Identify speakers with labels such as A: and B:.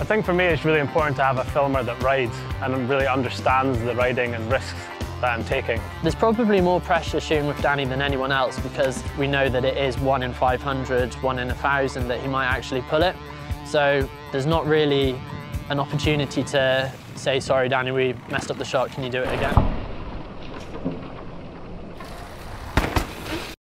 A: I think for me it's really important to have a filmer that rides and really understands the riding and risks that I'm taking.
B: There's probably more pressure shooting with Danny than anyone else because we know that it is one in 500, one in a thousand that he might actually pull it. So there's not really an opportunity to say, sorry, Danny, we messed up the shot, can you do it again?